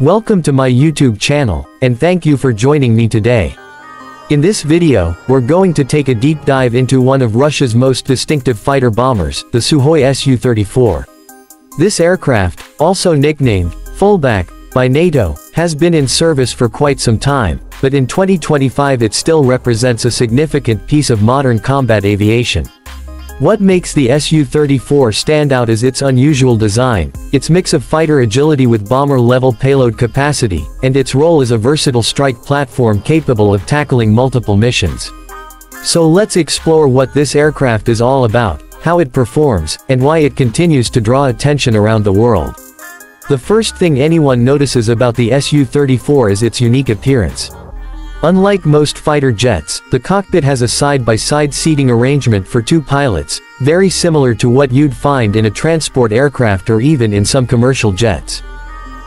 Welcome to my YouTube channel, and thank you for joining me today. In this video, we're going to take a deep dive into one of Russia's most distinctive fighter bombers, the Sukhoi Su-34. This aircraft, also nicknamed, Fullback, by NATO, has been in service for quite some time, but in 2025 it still represents a significant piece of modern combat aviation. What makes the Su-34 stand out is its unusual design, its mix of fighter agility with bomber-level payload capacity, and its role as a versatile strike platform capable of tackling multiple missions. So let's explore what this aircraft is all about, how it performs, and why it continues to draw attention around the world. The first thing anyone notices about the Su-34 is its unique appearance. Unlike most fighter jets, the cockpit has a side-by-side -side seating arrangement for two pilots, very similar to what you'd find in a transport aircraft or even in some commercial jets.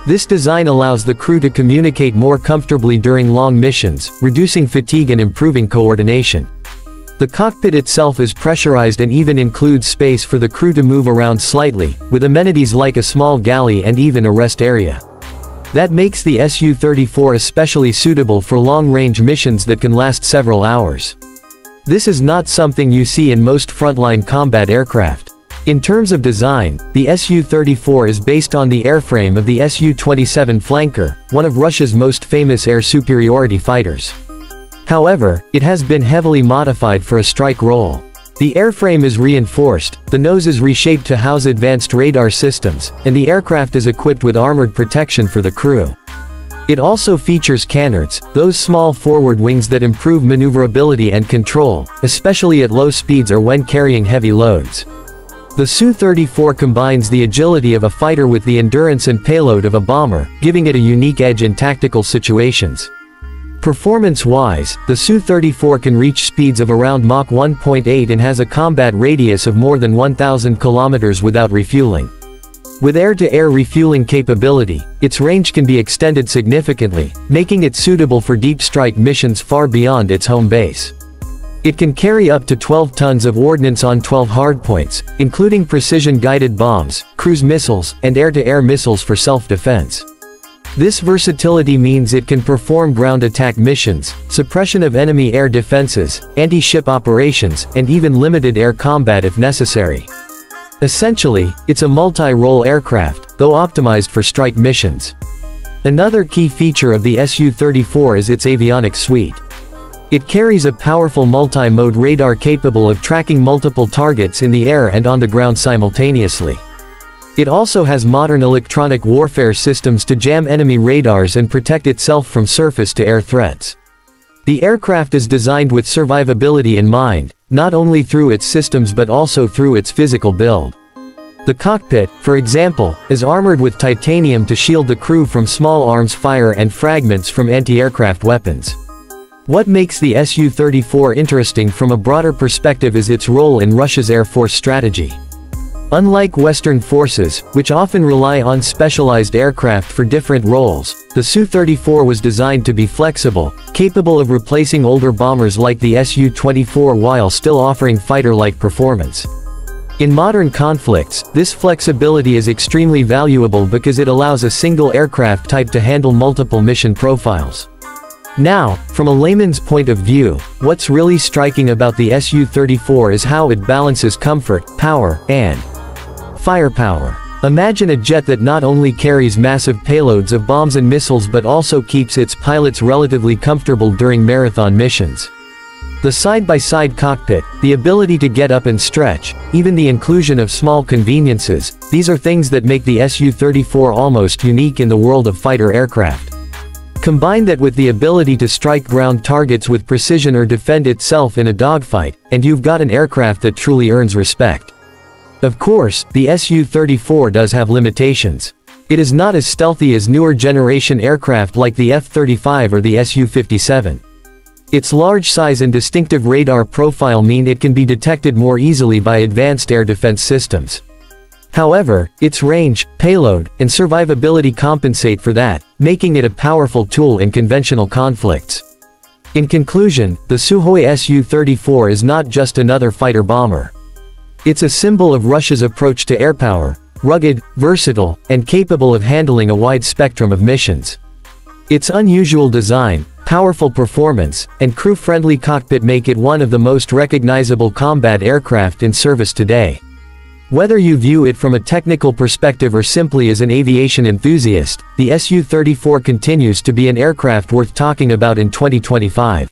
This design allows the crew to communicate more comfortably during long missions, reducing fatigue and improving coordination. The cockpit itself is pressurized and even includes space for the crew to move around slightly, with amenities like a small galley and even a rest area. That makes the Su-34 especially suitable for long-range missions that can last several hours. This is not something you see in most frontline combat aircraft. In terms of design, the Su-34 is based on the airframe of the Su-27 Flanker, one of Russia's most famous air superiority fighters. However, it has been heavily modified for a strike role. The airframe is reinforced, the nose is reshaped to house advanced radar systems, and the aircraft is equipped with armored protection for the crew. It also features canards, those small forward wings that improve maneuverability and control, especially at low speeds or when carrying heavy loads. The Su-34 combines the agility of a fighter with the endurance and payload of a bomber, giving it a unique edge in tactical situations. Performance-wise, the Su-34 can reach speeds of around Mach 1.8 and has a combat radius of more than 1,000 kilometers without refueling. With air-to-air -air refueling capability, its range can be extended significantly, making it suitable for deep strike missions far beyond its home base. It can carry up to 12 tons of ordnance on 12 hardpoints, including precision-guided bombs, cruise missiles, and air-to-air -air missiles for self-defense. This versatility means it can perform ground attack missions, suppression of enemy air defenses, anti-ship operations, and even limited air combat if necessary. Essentially, it's a multi-role aircraft, though optimized for strike missions. Another key feature of the Su-34 is its avionics suite. It carries a powerful multi-mode radar capable of tracking multiple targets in the air and on the ground simultaneously. It also has modern electronic warfare systems to jam enemy radars and protect itself from surface-to-air threats. The aircraft is designed with survivability in mind, not only through its systems but also through its physical build. The cockpit, for example, is armored with titanium to shield the crew from small arms fire and fragments from anti-aircraft weapons. What makes the Su-34 interesting from a broader perspective is its role in Russia's Air Force strategy. Unlike Western forces, which often rely on specialized aircraft for different roles, the Su-34 was designed to be flexible, capable of replacing older bombers like the Su-24 while still offering fighter-like performance. In modern conflicts, this flexibility is extremely valuable because it allows a single aircraft type to handle multiple mission profiles. Now, from a layman's point of view, what's really striking about the Su-34 is how it balances comfort, power, and Firepower. Imagine a jet that not only carries massive payloads of bombs and missiles but also keeps its pilots relatively comfortable during marathon missions. The side-by-side -side cockpit, the ability to get up and stretch, even the inclusion of small conveniences, these are things that make the Su-34 almost unique in the world of fighter aircraft. Combine that with the ability to strike ground targets with precision or defend itself in a dogfight, and you've got an aircraft that truly earns respect. Of course, the Su-34 does have limitations. It is not as stealthy as newer generation aircraft like the F-35 or the Su-57. Its large size and distinctive radar profile mean it can be detected more easily by advanced air defense systems. However, its range, payload, and survivability compensate for that, making it a powerful tool in conventional conflicts. In conclusion, the Sukhoi Su-34 is not just another fighter bomber. It's a symbol of Russia's approach to air power, rugged, versatile, and capable of handling a wide spectrum of missions. Its unusual design, powerful performance, and crew-friendly cockpit make it one of the most recognizable combat aircraft in service today. Whether you view it from a technical perspective or simply as an aviation enthusiast, the Su-34 continues to be an aircraft worth talking about in 2025.